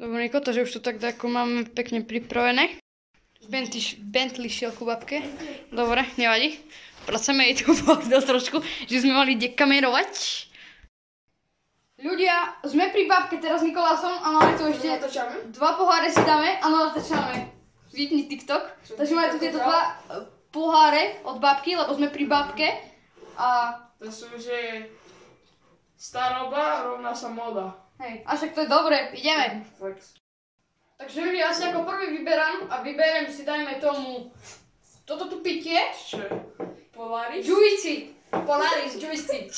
Dobre, Niko, takže už to tak ako máme pekne pripravené. Bentley, Bentley šiel ku babke. Dobre, nevadí. Pracujeme jej tu povedal trošku, že sme mali dekamerovať. Ľudia, sme pri babke teraz s Nikolásom a máme tu ešte dva poháre si dáme a natáčame. Vypni TikTok. Takže máme tu tieto dva e, poháre od babky, lebo sme pri babke. A To sú, že staroba rovná sa moda. Hej, a však to je dobre, ideme. Fakt. Takže ľudia, ja si ako prvý vyberám a vyberem si, dajme tomu, toto tu pitie. Čo? Polaris? Juici. Polaris, juici.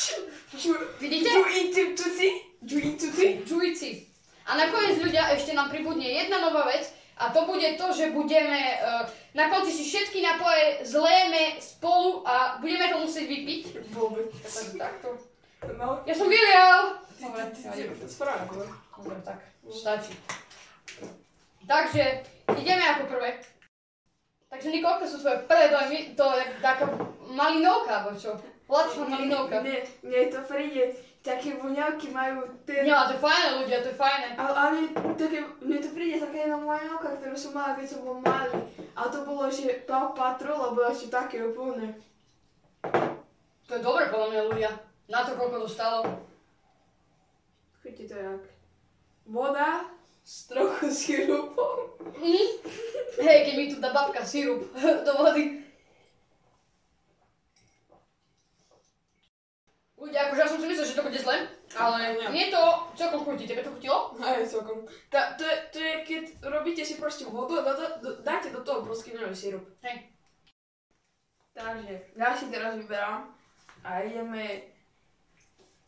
Vidíte? Juici tuci? Juici Juici. A nakoniec ľudia, ešte nám pribudne jedna nová vec a to bude to, že budeme, uh, na konci si všetky napoje zlejeme spolu a budeme to musieť vypiť. Vôbec. Takže takto. No. Ja som vylial. Dobre, správne. Dobre, tak, stačí. Takže, ideme ako prvé. Takže Niko, aké sú tvoje prvé dojmy? To je taká malinovka, alebo čo? Hladšia malinovka. Mne, mne to príde, také voňavky majú tie... Ja, to je fajné ľudia, to je fajné. Ale, ale také, mne to príde taká jedna voňavka, ktorú som mala, keď som bol malý. A to bolo, že Paw Patrol, alebo ešte také úplne. To je dobre podľa mňa ľudia. Na to, koľko to stalo. Chvíte to jak? Voda s trochu sirupom. Mm. Hej, keď mi tu dá babka sirup do vody. Ľudia, akože ja som si myslel, že to bude zle, ale Nie. nie je to celkom chutí. Tebe to chutilo? Aj celkom. Ta, to, je, to je, keď robíte si proste vodu a dá, dá, dáte do toho broskynový sirup. Hej. Takže, ja si teraz vyberám a ideme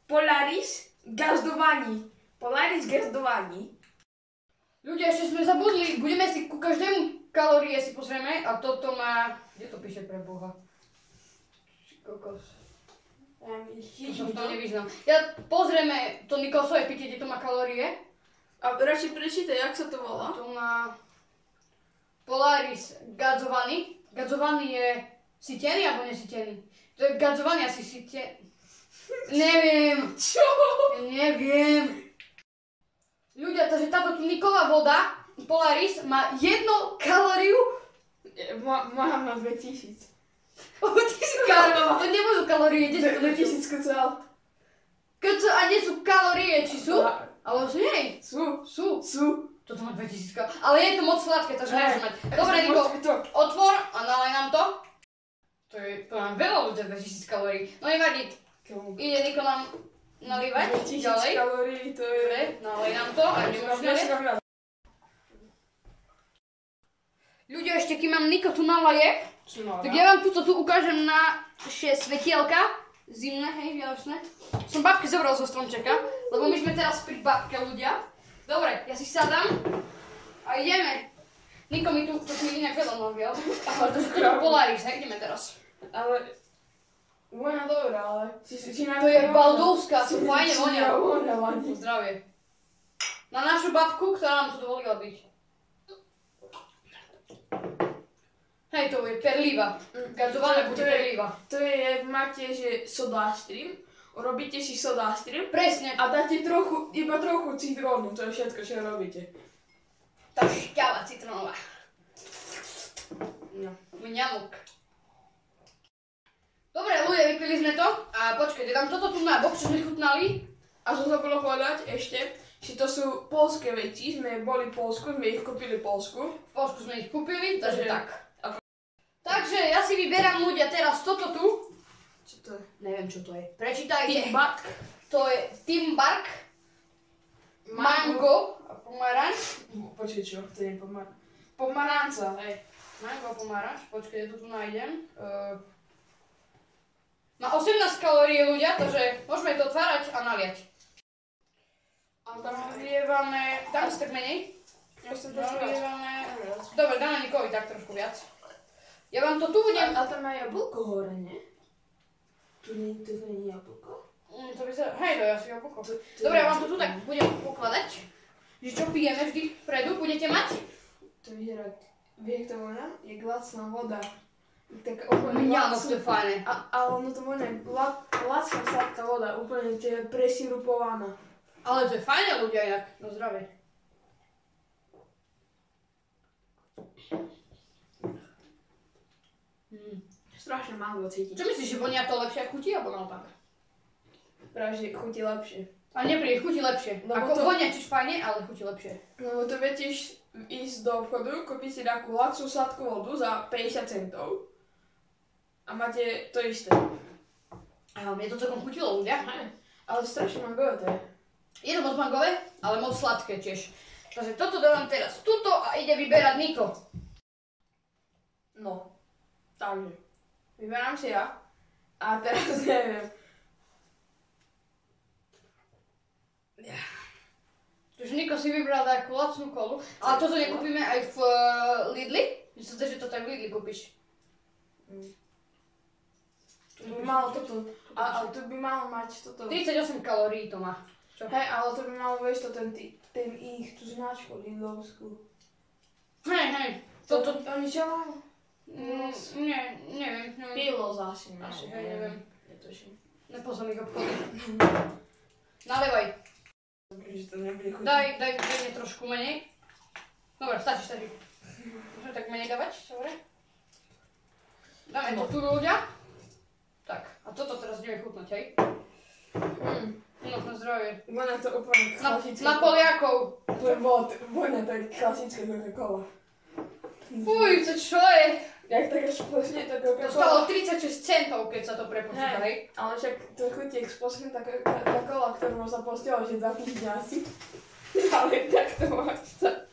Polaris gazdovaní. Polaris gazdovaní. Ľudia, ešte sme zabudli, budeme si ku každému kalórie si pozrieme a toto má... Kde to píše pre Boha? Kokos. To som v tom nevyznam. Ja pozrieme to Nikolsové pitie, kde to má kalórie. A radšej prečítaj, jak sa to volá. To má Polaris gadzovaný. Gadzovaný je sitený alebo nesitený? To je gadzovaný asi sitený. Neviem. Čo? Neviem. Ľudia, takže táto tu Niková voda, Polaris, má jednu kalóriu. Má, mám na 2000. Oh, ty si kalórie. To nebudú kalórie, kde sú to 2000? 2000 kucal. Keď sú, a nie sú kalórie, či sú? Ale sú nie. Sú. Sú. Sú. Toto má 2000 kal- Ale je to moc sladké, takže Hej. nemôžeme mať. Dobre, Niko, otvor a nalej nám to. To je, to má veľa ľudia 2000 kalórií. No nevadí? Ide Niko nám 2000 ďalej. kalórií, to je... Dobre, nalej nám to a nemôžeme viac. Ľudia, ešte kým mám Niko tu nalaje, tak ja vám túto tu ukážem naše svetielka. Zimné, hej, vianočné. Som babke zobral zo stromčeka, lebo my sme teraz pri babke ľudia. Dobre, ja si sadám a ideme. Niko mi tu, to si mi inak veľa navial. Ale to je Polaris, hej, ideme teraz. Ale... Voňa dobrá, ale... Si, si, si To je baldovská, to fajne vonia. Zdravie. Na našu babku, ktorá nám tu dovolila byť. Hej, to je perliva. Gazované bude To perliva. To je, máte, že soda stream, robíte si soda stream Presne. a dáte trochu, iba trochu citrónu, to je všetko, čo robíte. Tá šťava citronová. No. Mňamuk. Dobre, ľudia, vypili sme to. A počkajte, dám toto tu na bok, čo sme chutnali. A som zabudol povedať ešte, že to sú polské veci, sme boli v Polsku, sme ich kúpili v Polsku. V Polsku sme ich kúpili, takže Takže- tak. Takže ja si vyberám ľudia teraz toto tu. Čo to je? Neviem, čo to je. Prečítajte. Timbak. To je Timbark, Mango a pomaranč. Počkej, čo? To je pomar... Pomaranca. Hej, mango a pomaranč. Počkaj, ja to tu nájdem. Uh, má 18 kalórií ľudia, takže môžeme to otvárať a naliať. A tam Nalievame, tam si tak menej. Ja som trošku viac. Nalievame. Dobre, dáme Nikovi tak trošku viac. Ja vám to tu budem... A, a tam má jablko hore, nie? Tu nie, tu nie je jablko. Mm, to vyzerá... Hej, to je asi jablko. To, to Dobre, ja vám to tu tak budem pokladať. Že čo pijeme vždy vpredu, budete mať? To vyzerá, vieš, to voňa? Je glasná voda. Tak úplne no lacná- to je fajné. A, ale ono to la, lacná sladká voda, úplne to je presirupovaná. Ale to je fajné ľudia inak, no zdravie. Mm. Strašne mango cítiť. Čo myslíš, že vonia to lepšie a chutí, alebo naopak? Práve, že chutí lepšie. A nepríde, chutí lepšie. No, Ako to- vonia tiež fajne, ale chutí lepšie. No to viete ísť- ísť do obchodu, kúpiť si takú lacnú sladkú vodu za 50 centov. A máte to isté. A mne to celkom chutilo ľudia. Hej. Ale strašne mangové to je. Je to moc mangové, ale moc sladké tiež. Takže toto dávam teraz tuto a ide vyberať Niko. No. Takže. Vyberám si ja. A teraz neviem. Takže Niko si vybral takú lacnú kolu. Ale toto nekúpime aj v uh, Lidli? Myslím si, že to tak v Lidli kúpiš. To by malo toto. A, ale to by malo mať toto. 38 kalórií to má. Čo? Hej, ale to by malo vieť to ten, ty- ten ich, tú značku Lidlovskú. Hej, hej. To, Toto... to, oni čo majú? Mm, nie, neviem, neviem. Pilo zase. no. Asi, hej, neviem. Netuším. Nepoznám ich obchody. Nalevaj. Dobre, že to nebude chutiť. Daj, daj, daj mi trošku menej. Dobre, stačí, stačí. Môžeme tak menej dávať, dobre? Dáme to tu ľudia. Tak, a toto teraz ideme chutnať, hej? Mm. No, na zdravie. Vonia to úplne Na, klasické. na Poliakov. To je bolo, vonia to je klasické Coca-Cola. Fuj, to čo je? Jak taká šposne to To Coca-Cola. stalo 36 centov, keď sa to prepočíta, Hej. Ale však to chutí jak sposnutá Coca-Cola, ktorú možno postiaľ, že dva týždňa asi. Ale tak to máš sa.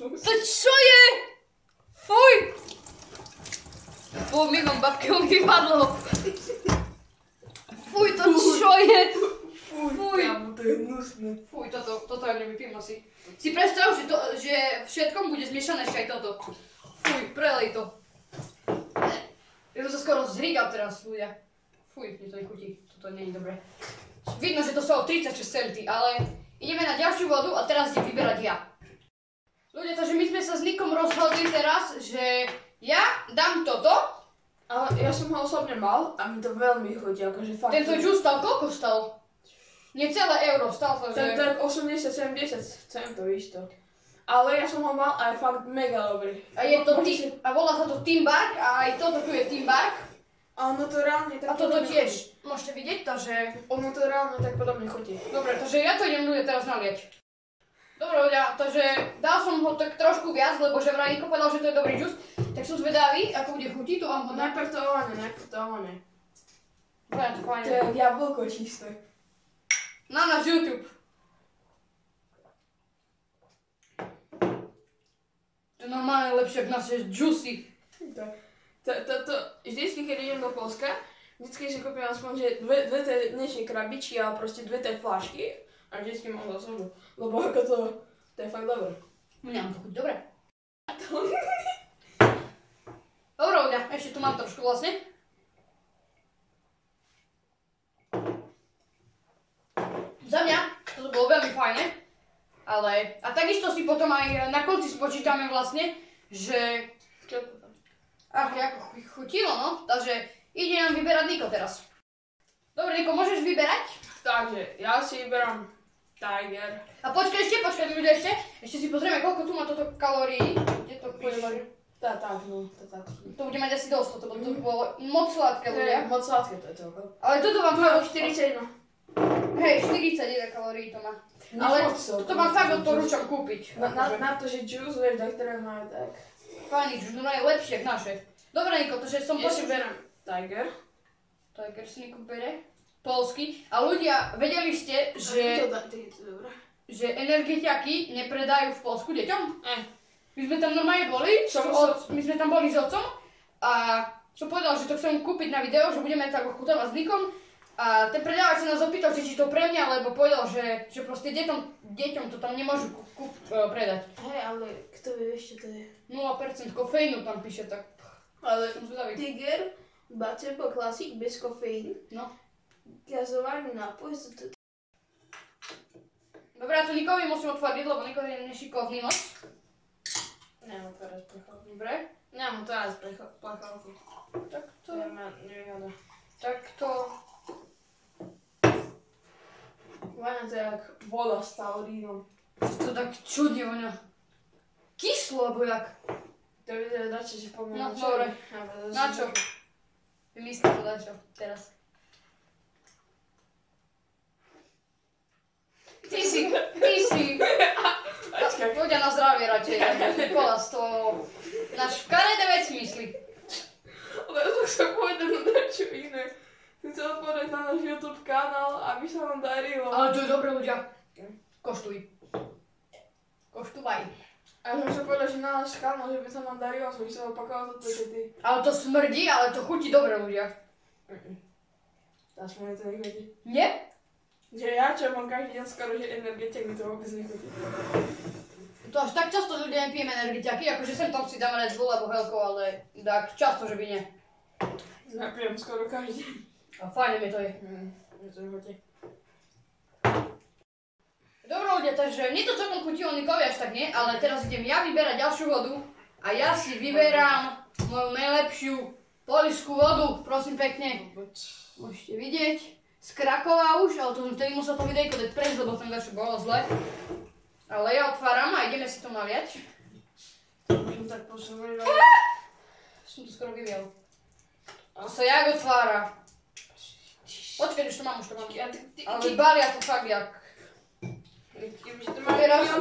To čo je? Fuj! Fuj, mi vám babke mi vypadlo. Fuj, to čo je? Fuj, Fuj. kámo, to je hnusné. Fuj, toto, toto ja nevypím asi. Si predstav, že, to, že všetkom bude zmiešané ešte aj toto. Fuj, prelej to. Ja som sa skoro zhrígal teraz, ľudia. Fuj, mne to nechutí. Toto nie je dobré. Vidno, že to sú 36 centy, ale ideme na ďalšiu vodu a teraz idem vyberať ja. Ľudia, takže my sme sa s Nikom rozhodli teraz, že ja dám toto. Ale ja som ho osobne mal a mi to veľmi chutí, akože fakt. Tento juice stal koľko stal? Nie celé euro, stal to, že... tak 80-70 centov isto. Ale ja som ho mal a je fakt mega dobrý. A je to ty, a volá sa to Team Bark a aj toto tu je Team Bark. A ono to reálne tak A toto podobne tiež. Môžete vidieť to, že... Ono to reálne tak podobne chutí. Dobre, takže ja to idem ľudia teraz naliať. Dobre ľudia, takže dal som ho tak trošku viac, lebo že vraj Niko povedal, že to je dobrý džus. Tak som zvedavý, ako bude chutiť, to vám ho dám. Najprv to ovoňa, najprv to. Dobre, to je jablko čisté. Na náš YouTube. To je normálne lepšie ako naše juicy. To, to, to, to, vždycky, keď idem do Polska, vždycky si kúpim aspoň, že dve, dve tie dnešné krabičky, ale proste dve tie flašky a vždycky mám za sebou. Lebo ako to, to je fakt dobré. Mňa mám to chuť dobre. Dobre ľudia, ešte tu mám trošku vlastne. Za mňa toto bolo veľmi fajné, ale a takisto si potom aj na konci spočítame vlastne, že to ach, ako chu- chutilo, no, takže ide nám vyberať Niko teraz. Dobre, Niko, môžeš vyberať? Takže, ja si vyberám Tiger. A počkaj ešte, počkaj ľudia ešte, ešte si pozrieme, koľko tu má toto kalórií. Kde to píše? Tá, tak, no, to tak. To bude mať asi dosť, toto, to bolo moc sladké To ľudia. je moc sladké to je celkom. Ale toto vám fakt, 41. hej, 41 kalórií to má. Ale toto vám fakt odporúčam kúpiť. Na, na, na to, že juice, vieš, do ktorého majú tak. Fajný, že no je lepšie ako naše. Dobre, Niko, to že som počul, Tiger. Tiger si Niko bere. Polsky. A ľudia, vedeli ste, že, že energetiaky nepredajú v Polsku deťom? Eh, My sme tam normálne boli, Som- oc- my sme tam boli s otcom a som povedal, že to chcem kúpiť na video, že budeme tak ochutávať s Nikom. A ten predávač sa nás opýtal, že či to pre mňa, lebo povedal, že, že proste deťom, deťom to tam nemôžu kú, kú, e, predať. hej, ale kto vie ešte to je? 0% kofeínu tam píše, tak Ale som zvedavý. Tiger, Bacebo Classic bez kofeínu. No. Gazovaný nápoj z t- Dobre, ja to Nikovi musím otvoriť, lebo Niko je nešikovný moc. Nemám teraz plechovku. Dobre, Nemám teraz plecho- plechovku. tak to, To ma nevýhoda. tak to, Váňa to je jak voda s taurínom. To tak čudne vonia. Kyslo, alebo jak? To vyzerá dačo, že po mňa No, dobre. Na čo? Vymyslím to dačo, teraz. Ty si, ty si. Poďa na zdravie radšej, Nikolas, to na škaredé veci myslí. Ale ja som chcel povedať na dačo iné. Chcem odpovedať na náš YouTube kanál, aby sa nám darilo. Ale to je dobré ľudia. Koštuj. Koštúvaj. A ja som chcel povedať, že na náš kanál, že by sa nám darilo, som chcel opakovať to, čo ty. Ale to smrdí, ale to chutí dobre ľudia. Aspoň to nechutí. Nie? Že ja, čo mám každý deň skoro, že energetik mi to vôbec nechutí. To až tak často ľudia nepijeme energetiaky, akože sem tam si dáme Red Bull alebo Helko, ale tak často, že by nie. Napijem skoro každý deň. A fajne mi to je. Mm, mi to nechutí. Dobre ľudia, takže mne to celkom chutilo Nikovi až tak nie, ale teraz idem ja vyberať ďalšiu vodu a ja si vyberám moju najlepšiu poliskú vodu, prosím pekne. Môžete vidieť. Z Krakova už, ale to som vtedy musel to videjko dať preč, lebo tam dačo bolo zle. Ale ja otváram a ideme si to naliať. Môžem tak posúvať. Som to skoro vyviel. To sa jak otvára. Počkaj, už to mám, už to mám. Ale balia to fakt jak. Teraz-.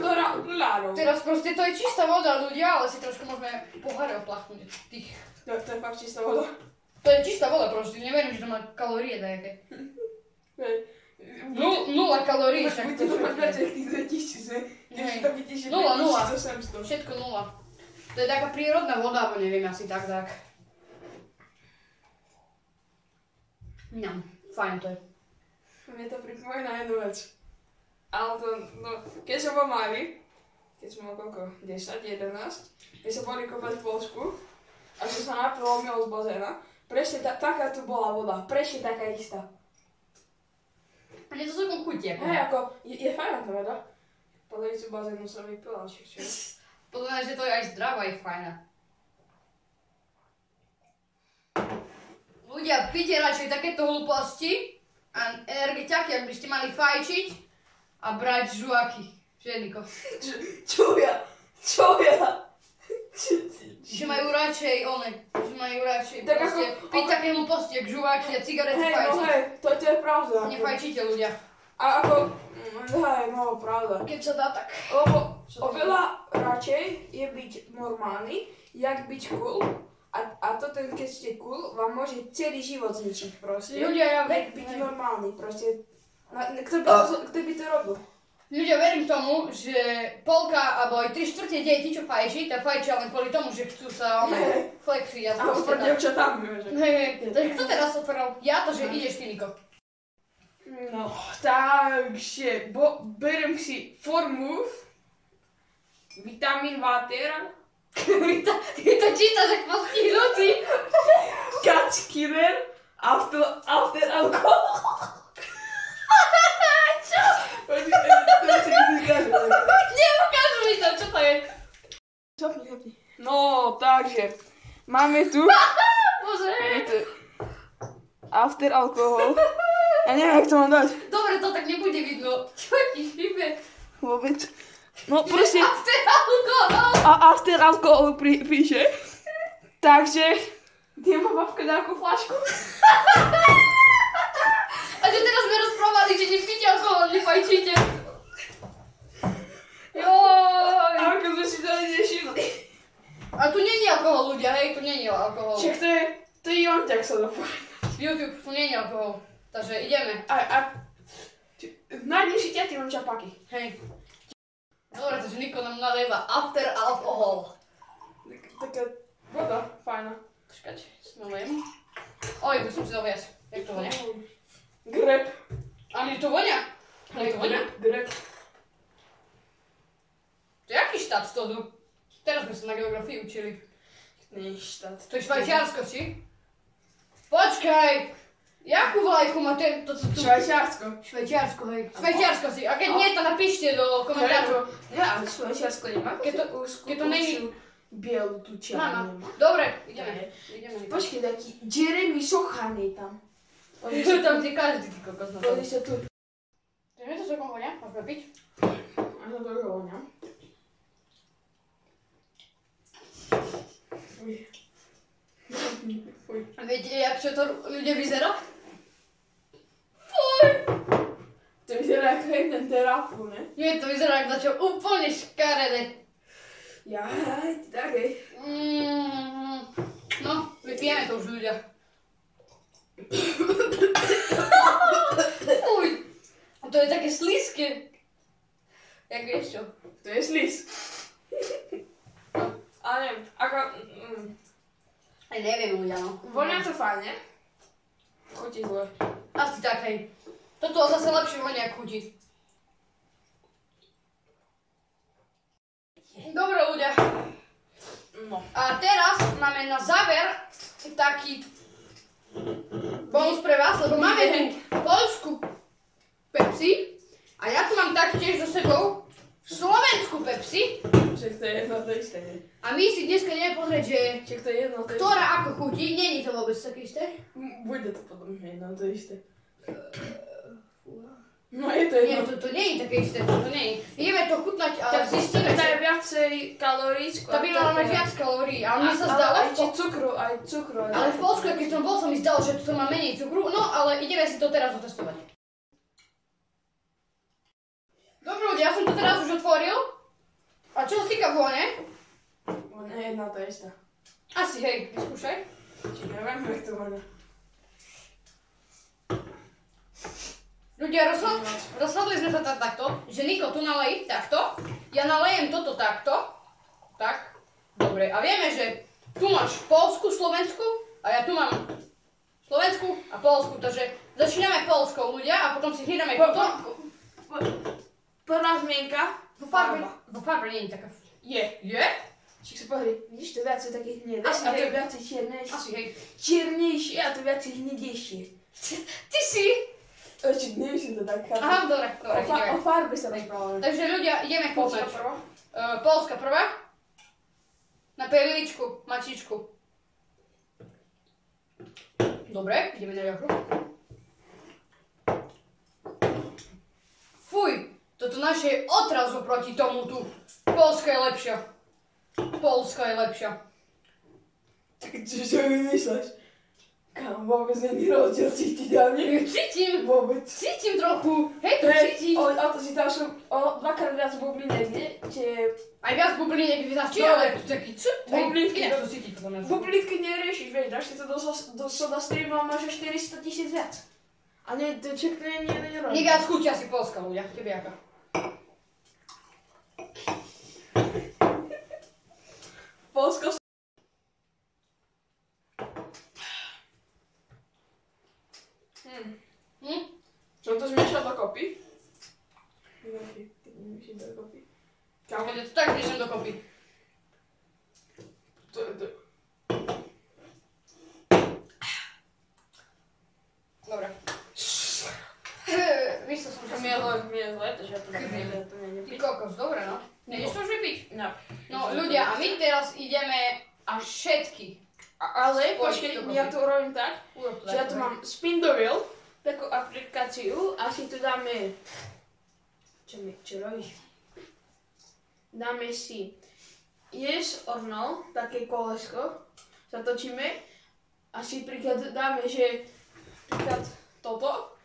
Teraz proste to je čistá voda ľudia, ale si trošku môžeme pohare oplachnúť. Tých. To, to je fakt čistá voda. To je čistá voda proste, neverím, že to má kalórie nejaké. Nul, nula kalórií, však to to mať tých 2000, ne? Keď Hej. to vytieši Nula, nula. 2800. Všetko nula. To je taká prírodná voda, alebo neviem, asi tak, tak. No, fajn to je. Mne to pripomína jednu vec. Ale to, no, keď som bol malý, keď som mal koľko, 10, 11, keď som boli kopať v Polsku, a som sa napil z bazéna, presne ta, taká tu bola voda, presne taká istá. Mne to celkom chutí, ako. Hej, ako, je, je fajná tá voda. Polovicu bazénu som vypila, či čo. Podľa mňa, že to je aj zdravá, je fajná. Ľudia, píte radšej takéto hlúposti a energetiaky, ak by ste mali fajčiť a brať žuaky. Niko? Čo, čo ja? Čo ja? Že majú radšej one, že majú radšej Tak proste ako- piť také hlúposti, jak žuaky a cigarety Hej, no fajčiť. hej, to, to je pravda. ako. Nefajčite ľudia. A ako, hej, no, pravda. Keď sa dá tak. Lebo oveľa radšej je byť normálny, jak byť cool. A, a to ten, keď ste cool, vám môže celý život zničiť proste. Ľudia, ja Jak byť hej. normálny, proste. Kto, by to, kto by to robil? Ľudia, verím tomu, že polka, alebo aj tri štvrte detí, čo fajčí, tak fajčia len kvôli tomu, že chcú sa Hej. flexiť a oproti tak. devčatám, že? Hej, hej, takže kto teraz otváral? Ja to, že ideš ty, Niko. No, takže bo, berem si formu vitamin water, Ty to čítaš, ak postihnutý. cat killer, after, after alcohol. Čo? Počkaj, to si vykážem. Neukážu mi to, čo to je. Zapni, zapni. No, takže, máme tu, Bože. tu after alkohol. Ja neviem, jak to mám dať Dobre, to tak nebude vidno. Čo ti šíbe? vôbec. No proste, After alkohol. a after alkohol pri, píše. Takže, kde má babka nejakú flašku? A že teraz sme rozprávali, že nepíte alkohol, nefajčíte. Joj. A ako sme si to ani nevšimli. A tu není alkohol, ľudia, hej, tu není alkohol. Však to je, to je Jontek sa to povedal. YouTube, tu není alkohol. Takže ideme. A, a, nájdem si ťa, ty mám čapaky. Hej. Dobre, takže Niko nám nalieva after alkohol. Tak- Taká voda, fajná. Počkať, smelujem. Oj, by som si dal viac. Jak to vonia? Grep. Ale to vonia. Ale to vonia. Grep. To je aký štát to tu? Teraz sme sa na geografii učili. Nie, štát. To je Švajčiarsko, či? Počkaj! Jakú vlajku má ten, to, to, to, Švajčiarsko. Švajčiarsko, hej. Švajčiarsko si. A keď nie, to napíšte do komentárov. Ja, ale Švajčiarsko nemá. Keď to- keď to není- Bielu tu čiarnu. Dobre, ideme. Ideme. Počkej, taký Jeremy Sochan je tam. Pozri sa tam ty každý, ty kokos na to. Pozri sa tu. Vieme to celkom vonia? Môžeme piť? no to go, nie? Fuj. Fuj. Viete, jak čo to ľudia vyzerá? Fuj! To vyzerá ako jeden terafu, ne? Nie, to vyzerá ako dačo úplne škaredé. Jaj, ty takej. Mm, no, vypijeme to už ľudia. Fuj! A to je také slízke. Jak vieš čo? To je slis. Ale ako... Aj neviem ľudia, no. vonia to fajne. Chutí zle. Asi tak, hej. Toto zase lepšie vonia chutí. Dobre ľudia. No. A teraz máme na záver taký bonus pre vás, lebo máme tu polskú Pepsi a ja tu mám taktiež so sebou slovenskú Pepsi Však to je jedno to isté, nie? a my si dneska ideme pozrieť, že Však to je jedno to isté. ktorá ako chutí, není to vôbec také isté. Bude to potom jedno to isté. No je to Nie, jedno. to, to nie je také isté, to, to nie je. Ideme to chutnať, ale Tak zistíme, to je že viacej kalórií to by malo mať viac kalórií, ale mne sa zdalo, Aj Po- cukru, aj cukru. ale v. Polsku, keď som bol, sa mi zdalo, že to má menej cukru, no ale ideme si to teraz otestovať. Ľudia, ja som to teraz už otvoril. A čo týka vône, On je jedno to isté. asi hej, vyskúšaj. Či neviem, jak to vonia. Ľudia, rozhod- rozhodli sme sa tak takto, že Niko tu nalejí takto, ja nalejem toto takto, tak, dobre, a vieme, že tu máš Polsku, Slovensku a ja tu mám Slovensku a Polsku, takže začíname Polskou ľudia a potom si hýrame Po- potom. Prvá zmienka. Vo farbe, vo farbe nie je taká. Je. Je? Čiže sa pozri, vidíš to viacej takých hnedé, Asi a to je viacej čiernejšie. Asi hej. Čiernejšie a to viacej hnedejšie. Ty si? Ešte neviem to tak. Aha, dobre, dobre, O, fa- o ideme. farbe sa rozprávame. Takže ľudia, ideme Polska prvá. Uh, Polska prvá. Na perličku, mačičku. Dobre, ideme na ďalšiu. Fuj, toto naše je odraz oproti tomu tu. Polska je lepšia. Polska je lepšia. Tak čo, čo vymýšľaš? Kam vôbec není rozdiel cítiť a nie? Cítim, Vôbec. cítim trochu. Hej, To cítiť. o, a to si tam sú o dvakrát viac bubliniek, nie? Čiže Aj viac bubliniek vyznačí, No. ale taký čo? Bublinky, no. to cítiť bublinky neriešiš, vieš, dáš si to do, do soda streamu a máš 400 tisíc viac. A nie, to čekne nie, nie, nie, Nech chutia si Polska ľudia, tebe aká. Polska aplikáciu a si tu dáme... Čo mi, čo robíš? Dáme si yes or no, také kolesko, zatočíme a si príklad dáme, že príklad toto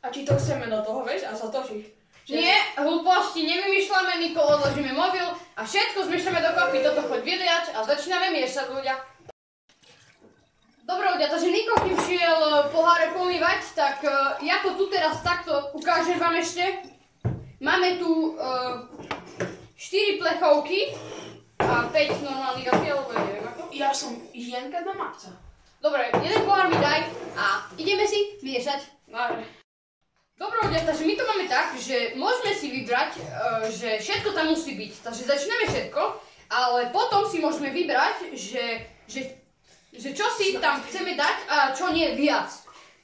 a či to chceme do toho, vieš, a zatočíš. Že- Nie, hlúposti nevymýšľame, Niko, odložíme mobil. A všetko zmiešame dokopy, toto choď vyliať a začíname miešať ľudia. Dobre ľudia, takže Niko, kým šiel e, poháre pomývať, tak e, ja to tu teraz takto ukážem vám ešte. Máme tu e, 4 plechovky a 5 normálnych asi, alebo neviem ako. Ja som Jenka do Maxa. Dobre, jeden pohár mi daj a ideme si miešať. Dobre. Dobre ľudia, takže my to máme tak, že môžeme si vybrať, e, že všetko tam musí byť. Takže začneme všetko, ale potom si môžeme vybrať, že, že, že čo si tam chceme dať a čo nie viac.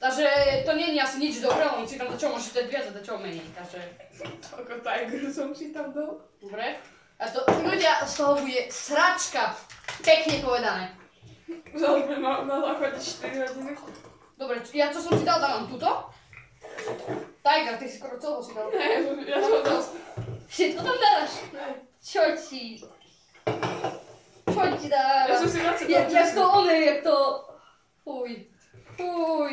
Takže to nie je asi nič dobré, len si tam to čo môžete viac a to čo menej. Takže, Ako Tiger som si tam dal. dobre. A to ľudia, z toho bude sračka. Pekne povedané. Vzali sme na, na záchode 4 hodiny. Dobre, ja čo som si dal, dávam túto. Tiger, ty si skoro celého si dal. Nie, ja som to... Všetko tam dáš. Nie. Čo ti? Čo ti Ja som dáva? si viacej Jak, dal. jak to one, jak to... Fuj. Fuj.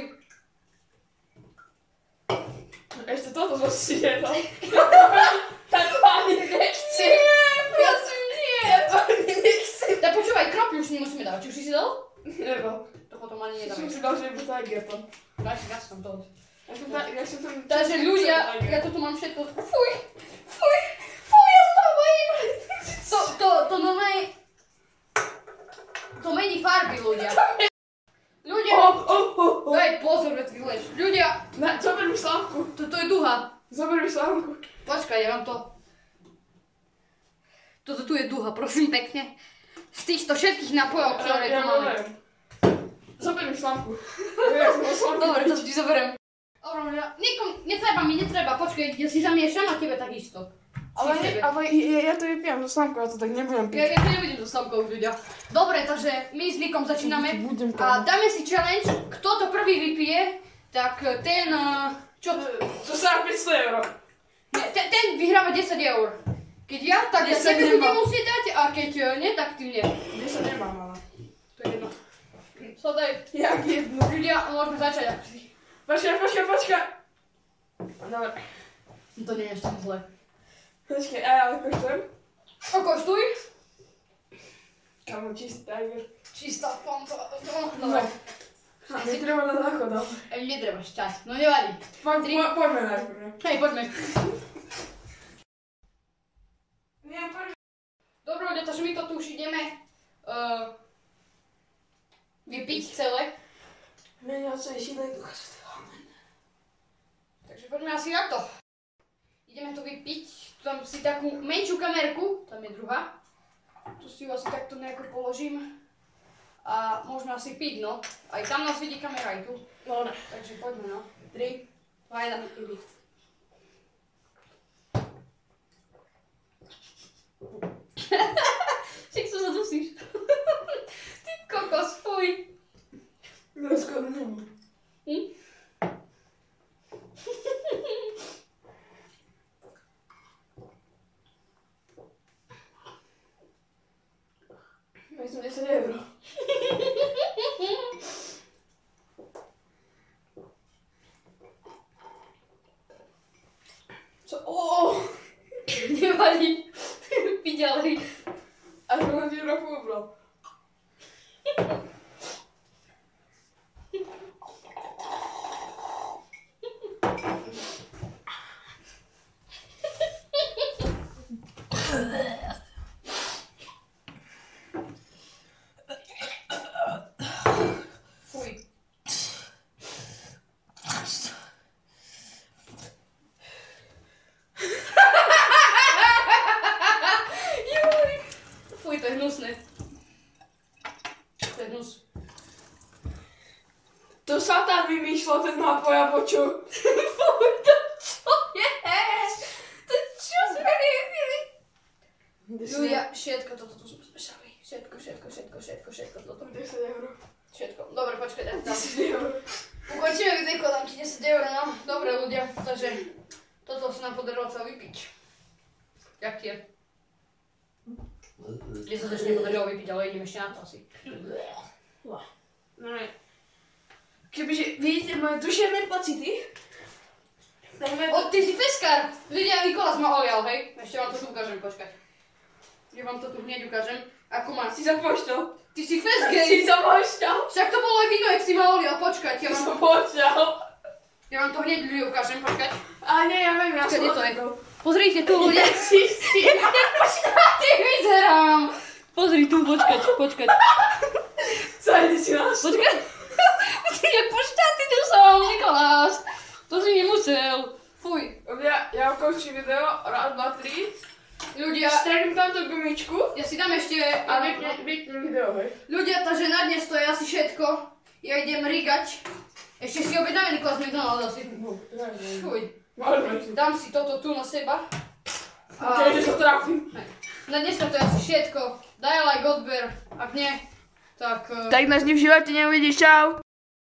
Ešte toto som si nedal. Tak to ani nechci. Ja som nie, ja to ani nechci. Tak počúvaj, kropli už nemusíme dávať. Či už si si dal? Nedal. To potom ani Ja som nedáme. si dal, že je to Tiger tam. Daj si viac tam toho. Ja som ta- ja som tam... Takže ľudia, Tiger. ja to tu mám všetko. Fuj. Fuj. Fuj, ja sa toho bojím. To, to, to normálne... To mení farby, ľudia. Ľudia, O, o, o, o. daj pozor, veď vylež. Ľudia, Na, zober mi slamku. to, to je duha. Zober mi slamku. Počkaj, ja vám to... Toto tu je duha, prosím pekne. Z týchto všetkých nápojov, ktoré tu máme. Zober mi. Ja slamku. Dobre, to ti zoberiem. Dobre, nikom, netreba mi, netreba, počkaj, ja si zamiešam a tebe takisto. Ale, ne, ale ja, ja to vypijem zo slamku, ja to tak nebudem Ja, piť. ja to nebudem so slavkou ľudia. Dobre, takže my s Nikom začíname. Budem A dáme si challenge, kto to prvý vypije, tak ten, eh, čo, To sa 500 euro. ne, ten, ten vyhráva 10 eur. Keď ja, tak ja 10 tebe budem musieť dať a keď eh, nie, tak ty mne. 10 nemám, ale. To je jedno. So daj. Jak jedno. Ľudia, môžeme začať. Počkaj, počkaj, počkaj. Dobre. To nie je ešte zle. Počkaj, a ja koštujem. Okoštuj. Kamo, čistý tiger. Čistá fanta. No, dobre. A mi treba na záchod, ale. Ej, netreba šťať. No nevadí. Po, po, poďme najprv. ne? Hej, poďme. Dobre, ľudia, takže my to tu už ideme uh, vypiť celé. Menia sa ešte nejdu. Takže poďme asi na to. Ideme to vypiť. Tu tam si takú menšiu kamerku, tam je druhá. Tu si ju asi takto nejako položím. A môžeme asi piť, no. Aj tam nás vidí kamera, aj tu. Dobre. Takže poďme, no. 3, 2, 1, ibi. Však sa zadusíš. Ty kokos, fuj. No skoro nemám. Hm? Myslím 10 euro. Co? O, Nevadí. Piť ďalej. a to mám ti trochu ubral. Fuj. Juj. Fuj, to je hnusné. Hnus. To Satan vymýšľal ten nápoj a poču. Fuj, to čo je? To čo sme vypili? Ľudia, všetko toto tu sme smešali. Všetko, všetko, všetko, všetko, všetko toto. 10 euro. Všetko. Dobre, počkaj, dám tam. 10 euro. Ukončíme videjko, dám ti 10 eur, no. Dobre ľudia, takže toto sa nám podarilo celé vypiť. Jak ti je? Mne sa to ešte nepodarilo vypiť, ale idem ešte na to asi. No ne. Kebyže vidíte moje duševné pocity, tak ma O, ty si feskár! Ľudia, Nikolás ma olial, hej? Ešte vám to tu ukážem, počkať. Ja vám to tu hneď ukážem. Ako má. si sa pošťal. Ty si Si feskej! sa pošťal. Však to bolo aj vidno, jak si ma olial, počkať. Ja Si vám, sa pošťal. ja vám to hneď ľudia ukážem, počkať. A nie, ja viem, ja som to je? Pozrite tu, ľudia. Si, si. Ty vyzerám! Pozri tu, počkať, počkať. Zajdi si nás. Počkaj. Jak pošťatý tu som, Nikolás. To si nemusel. Fuj. Ja, ja ukončím video, raz, dva, tri. Ľudia, Stredím tam tú gumičku ja si dám ešte... a vypnem, video, hej. Ľudia, takže na dnes to je asi všetko. Ja idem rigať. Ešte si objednáme Nikolás McDonald asi. Fuj. Môžeme si. Dám si toto tu na seba. A... Keďže sa trafím. Na dneska to je asi všetko. Daj like, odber. Ak nie, tak... eh, Tak nás nevžívajte, neuvidíš, čau.